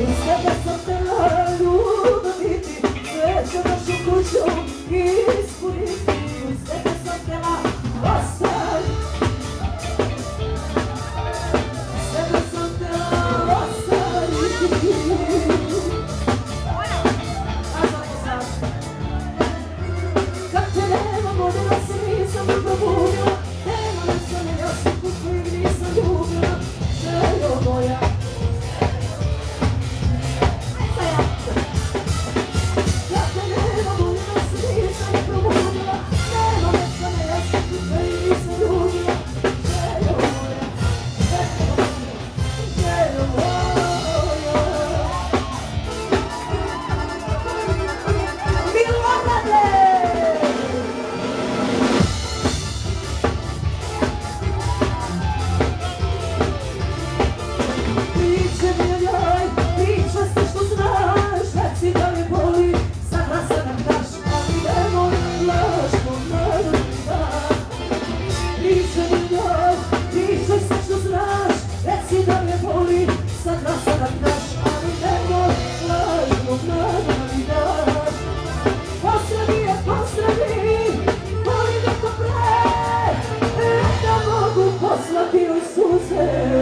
O é Jesus.